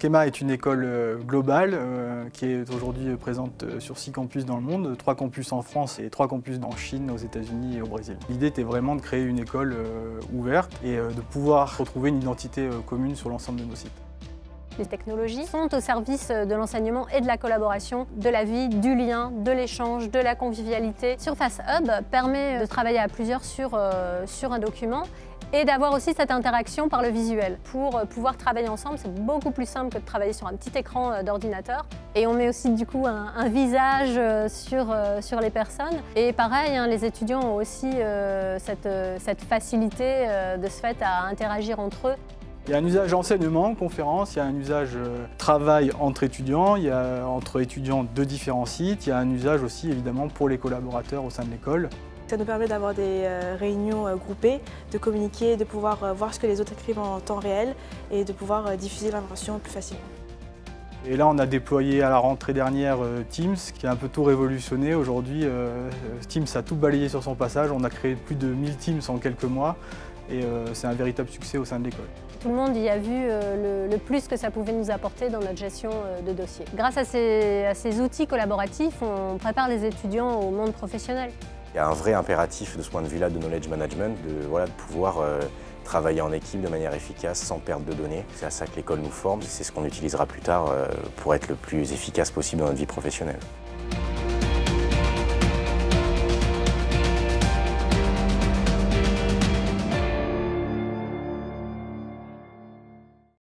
Schema est une école euh, globale euh, qui est aujourd'hui présente euh, sur six campus dans le monde, trois campus en France et trois campus en Chine, aux États-Unis et au Brésil. L'idée était vraiment de créer une école ouverte et de pouvoir retrouver une identité commune sur l'ensemble de nos sites. Les technologies sont au service de l'enseignement et de la collaboration, de la vie, du lien, de l'échange, de la convivialité. Surface Hub permet de travailler à plusieurs sur, sur un document et d'avoir aussi cette interaction par le visuel. Pour euh, pouvoir travailler ensemble, c'est beaucoup plus simple que de travailler sur un petit écran euh, d'ordinateur. Et on met aussi du coup un, visage euh, sur, sur les personnes. Et pareil, hein, les étudiants ont aussi cette, facilité de ce fait à interagir entre eux. Il y a un usage enseignement, conférence, il y a un usage travail entre étudiants, il y a entre étudiants de différents sites, il y a un usage aussi évidemment pour les collaborateurs au sein de l'école. Ça nous permet d'avoir des euh, réunions euh, groupées, de communiquer, de pouvoir euh, voir ce que les autres écrivent en temps réel et de pouvoir diffuser l'information plus facilement. Et là, on a déployé à la rentrée dernière Teams, qui a un peu tout révolutionné. Aujourd'hui, Teams a tout balayé sur son passage. On a créé plus de 1000 Teams en quelques mois et c'est un véritable succès au sein de l'école. Tout le monde y a vu le, plus que ça pouvait nous apporter dans notre gestion de dossiers. Grâce à ces, à ces outils collaboratifs, on prépare les étudiants au monde professionnel. Il y a un vrai impératif de ce point de vue-là de knowledge management, de, pouvoir euh, travailler en équipe de manière efficace sans perte de données. C'est à ça que l'école nous forme, c'est ce qu'on utilisera plus tard euh, pour être le plus efficace possible dans notre vie professionnelle.